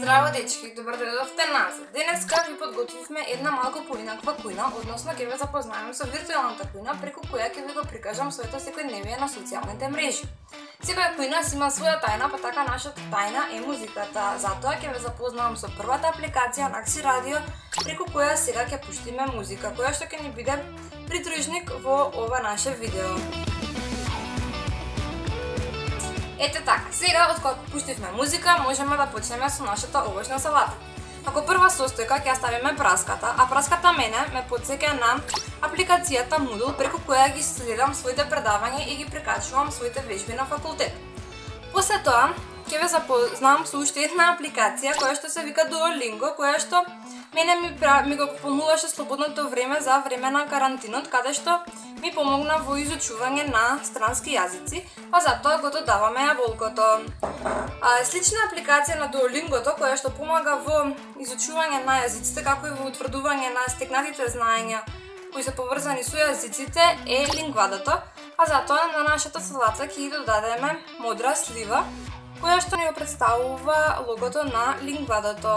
здраво дечки, добро да дојдовте назад. Денеска ви подготвивме една малку поинаква кујна, односно ќе ве запознаеме со виртуелната кујна преку која ќе ви го прикажам своето секојдневие на социјалните мрежи. Секоја кујна си има своја тајна, па така нашата тајна е музиката. Затоа ќе ве запознавам со првата апликација Накси Радио, преку која сега ќе пуштиме музика, која што ќе ни биде придружник во ова наше видео. Ете така, сега од кога пуштивме музика, можеме да почнеме со нашата овошна салата. Како прва состојка ќе ставиме праската, а праската мене ме подсеќа на апликацијата Moodle преку која ги следам своите предавања и ги прекачувам своите вежби на факултет. После тоа, ќе ве запознам со уште една апликација која што се вика Duolingo, која што мене ми, ми го помуваше слободното време за време на карантинот, каде што ми помогна во изучување на странски јазици, а затоа го додаваме јаболкото. А, слична апликација на Duolingo-то, која што помага во изучување на јазиците, како и во утврдување на стекнатите знаења кои се поврзани со јазиците, е лингвадото, а затоа на нашата салата ќе додадеме модра слива, која што ни го представува логото на лингвадото.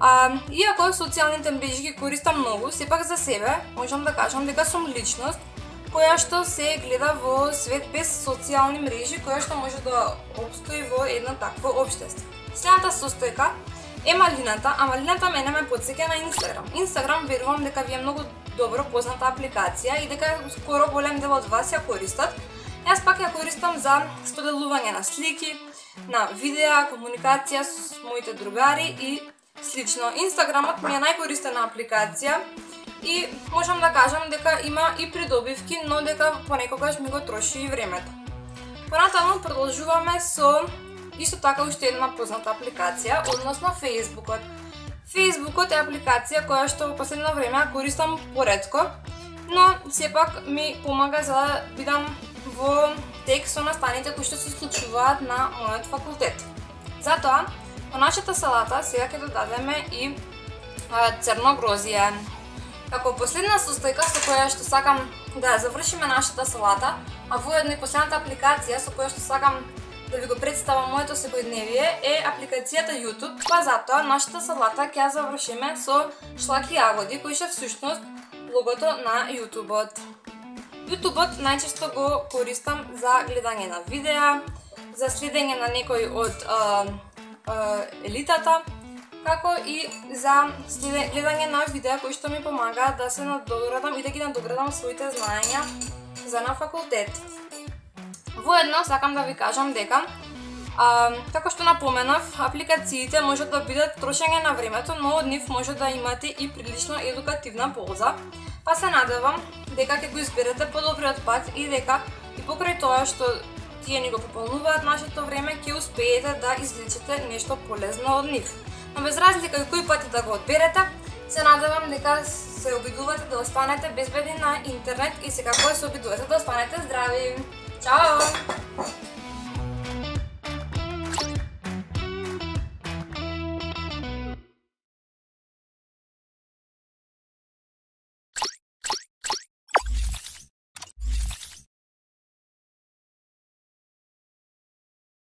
А, иако социјалните мрежи ги користам многу, сепак за себе можам да кажам дека сум личност која што се гледа во свет без социјални мрежи, која што може да обстои во едно такво општество. Следната состојка е малината, а малината мене ме подсеќа на Инстаграм. Инстаграм верувам дека ви е многу добро позната апликација и дека скоро голем дел од вас ја користат. Јас пак ја користам за споделување на слики, на видеа, комуникација со моите другари и слично. Инстаграмот ми е најкористена апликација и можам да кажам дека има и придобивки, но дека понекогаш ми го троши и времето. Понатаму продолжуваме со исто така уште една позната апликација, односно Фейсбукот. Фейсбукот е апликација која што во последно време користам поредко, но сепак ми помага за да бидам во текст со настаните кои што се случуваат на мојот факултет. Затоа, Во нашата салата сега ќе додадеме и црно грозие. Како последна состојка со која што сакам да завршиме нашата салата, а воедно и последната апликација со која што сакам да ви го представам моето секојдневие е апликацијата YouTube, па затоа нашата салата ќе ја завршиме со шлаки јагоди, кои се всушност логото на YouTube-от. YouTube-от најчесто го користам за гледање на видеа, за следење на некој од елитата, како и за гледање на видеа кои што ми помагаат да се надоградам и да ги надоградам своите знаења за на факултет. Воедно сакам да ви кажам дека А, како што напоменав, апликациите можат да бидат трошење на времето, но од нив може да имате и прилично едукативна полза. Па се надевам дека ќе го изберете подобриот пат и дека и покрај тоа што тие ни го пополнуваат нашето време, ќе успеете да извлечете нешто полезно од нив. Но без разлика и кој пат да го одберете, се надевам дека се обидувате да останете безбедни на интернет и секако се обидувате да останете здрави. Чао!